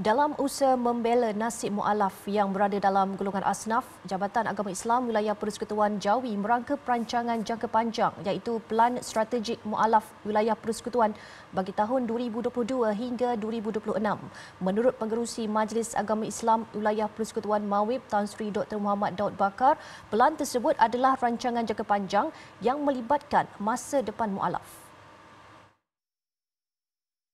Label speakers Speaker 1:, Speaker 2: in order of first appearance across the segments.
Speaker 1: Dalam usaha membela nasib mu'alaf yang berada dalam golongan asnaf, Jabatan Agama Islam Wilayah Persekutuan Jawi merangka perancangan jangka panjang iaitu Pelan Strategik Mu'alaf Wilayah Persekutuan bagi tahun 2022 hingga 2026. Menurut Pengerusi Majlis Agama Islam Wilayah Persekutuan Mawib Tan Sri Dr. Muhammad Daud Bakar, pelan tersebut adalah rancangan jangka panjang yang melibatkan masa depan mu'alaf.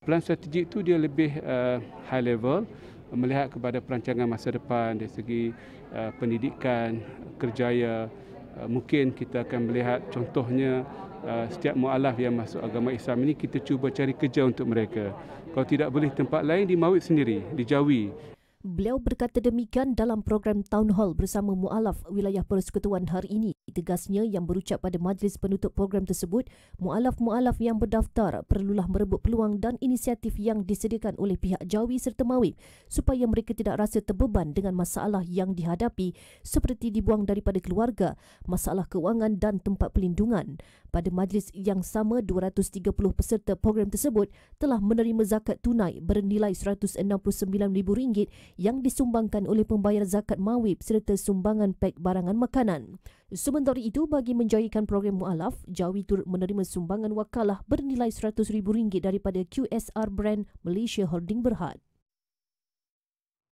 Speaker 2: Plan strategik itu dia lebih uh, high level melihat kepada perancangan masa depan dari segi uh, pendidikan, kerjaya. Uh, mungkin kita akan melihat contohnya uh, setiap mualaf yang masuk agama Islam ini kita cuba cari kerja untuk mereka. Kalau tidak boleh tempat lain di Mawid sendiri, di Jawi.
Speaker 1: Beliau berkata demikian dalam program Town Hall bersama Mualaf Wilayah Persekutuan hari ini. Tegasnya yang berucap pada majlis penutup program tersebut, mualaf-mualaf yang berdaftar perlulah merebut peluang dan inisiatif yang disediakan oleh pihak Jawi serta Mawib supaya mereka tidak rasa terbeban dengan masalah yang dihadapi seperti dibuang daripada keluarga, masalah keuangan dan tempat pelindungan. Pada majlis yang sama, 230 peserta program tersebut telah menerima zakat tunai bernilai RM169,000 yang disumbangkan oleh pembayar zakat mawib serta sumbangan pek barangan makanan. Sementara itu, bagi menjayakan program mu'alaf, Jawi turut menerima sumbangan wakalah bernilai RM100,000 daripada QSR Brand Malaysia Holding Berhad.